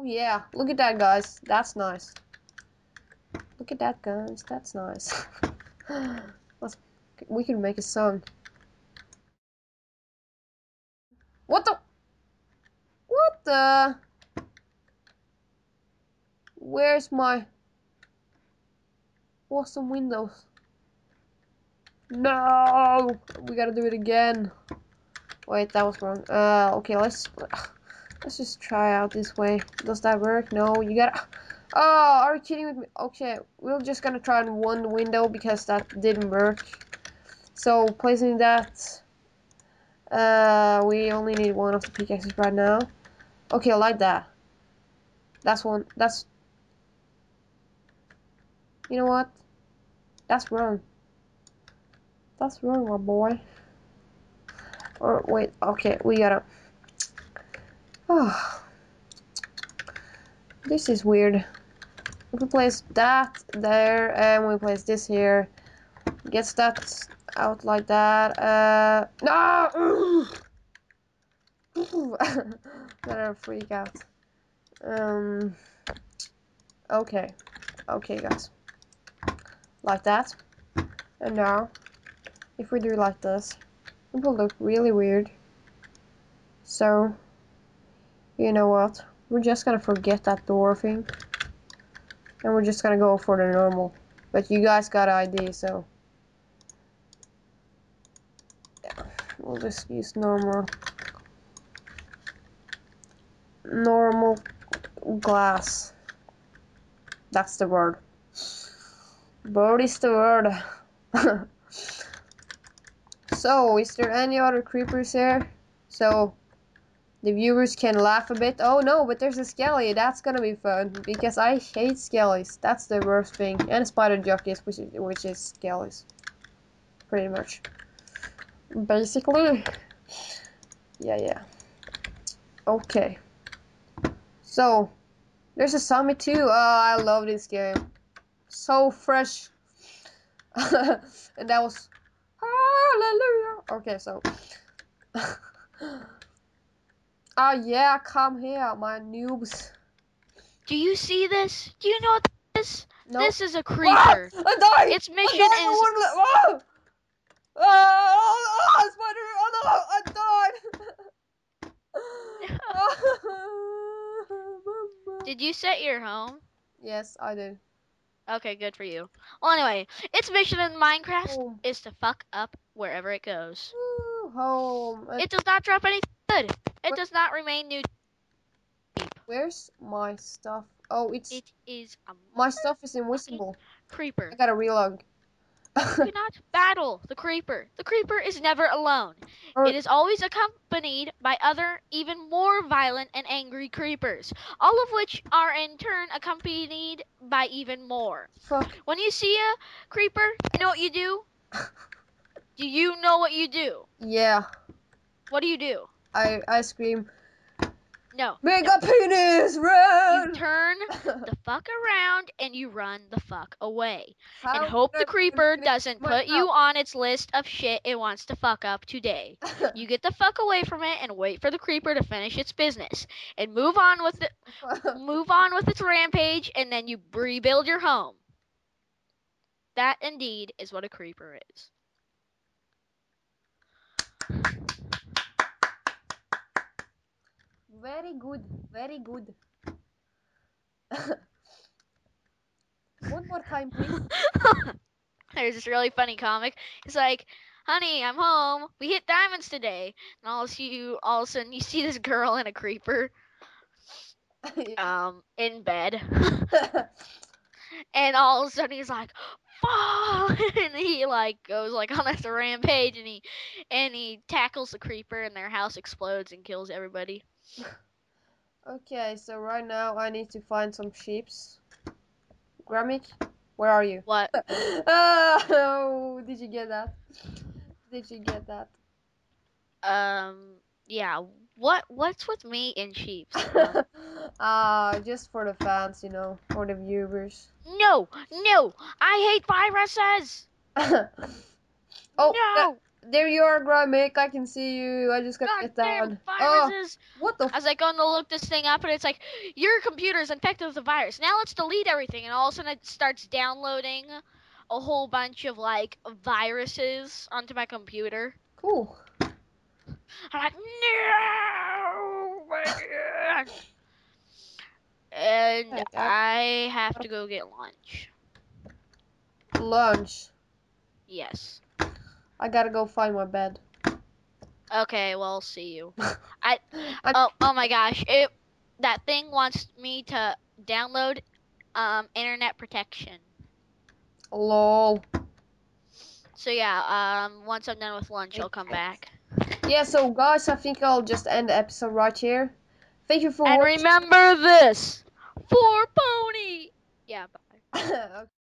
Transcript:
Oh yeah, look at that, guys. That's nice. Look at that, guys. That's nice. We can make a song. What the? What the? Where's my awesome windows? No! We gotta do it again. Wait, that was wrong. Uh, okay, let's let's just try out this way. Does that work? No, you gotta. Oh, are you kidding with me? Okay, we're just gonna try in one window because that didn't work. So placing that. Uh, we only need one of the pickaxes right now. Okay, like that. That's one. That's. You know what? That's wrong. That's wrong, my boy. Or wait, okay, we gotta. Oh, this is weird. If we place that there and we place this here, gets that out like that. Uh, no! Gonna freak out. Um. Okay. Okay, guys. Like that. And now, if we do like this, it will look really weird. So, you know what? We're just gonna forget that door thing. And we're just gonna go for the normal. But you guys got ID, so. Yeah, we'll just use normal. Normal glass. That's the word. Bird is the word. so, is there any other creepers here? So, the viewers can laugh a bit. Oh no, but there's a skelly. That's gonna be fun because I hate skellies. That's the worst thing. And spider jockeys, which is which is skellies, pretty much. Basically, yeah, yeah. Okay. So, there's a zombie too. Oh, I love this game. So fresh. and that was hallelujah. Okay, so. Oh yeah, come here, my noobs. Do you see this? Do you know what this? No. This is a Ah, creeper. I died. Its mission I died is one li- ah! Ah, ah, spider! Oh no, I died. Did you set your home? yes, I did. Okay, good for you. Well, anyway, its mission in Minecraft Home. is to fuck up wherever it goes. Woo, home. And It does not drop anything good. It Where- does not remain new. where's my stuff? Oh, it's It is my stuff is invisible. creeper. I gotta reload. Do not battle the creeper. The creeper is never alone. Or- It is always accompanied by other, even more violent and angry creepers, all of which are in turn accompanied by even more. Fuck. When you see a creeper, you know what you do? Do you know what you do? Yeah, What do you do? I I scream. No. Mega penis, run! You turn the fuck around and you run the fuck away. How And hope the creeper doesn't put you on its list of shit it wants to fuck up today. You get the fuck away from it and wait for the creeper to finish its business and move on with it move on with its rampage and then you rebuild your home. That indeed is what a creeper is. Very good, very good. One more time, please. There's this really funny comic. It's like, honey, I'm home. We hit diamonds today. And all of you all of a sudden you see this girl and a creeper um in bed. and all of a sudden he's like, fall and he like goes like on this rampage and he and he tackles the creeper and their house explodes and kills everybody. Okay, so right now I need to find some sheeps. Grymic, where are you? What? oh, did you get that? Did you get that? Um yeah. What what's with me and sheep? Ah, just for the fans, you know, for the viewers. no, no, I hate viruses. oh, no. There you are, Grymic. I can see you. I just gotta God get damn down. Oh, viruses! what the? I was like going to look this thing up, and it's like your computer is infected with the virus. Now let's delete everything, and all of a sudden it starts downloading a whole bunch of like viruses onto my computer. Cool. I'm like, no, my God." And I have to go get lunch. Lunch. Yes. I gotta go find my bed. Okay, well, I'll see you. I I- oh oh my gosh, it that thing wants me to download um internet protection. Lol. So yeah, um once I'm done with lunch, I'll come back. Yeah, so guys, I think I'll just end the episode right here. Thank you for And watching. remember this, for pony. Yeah. Bye. Okay.